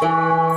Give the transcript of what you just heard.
Música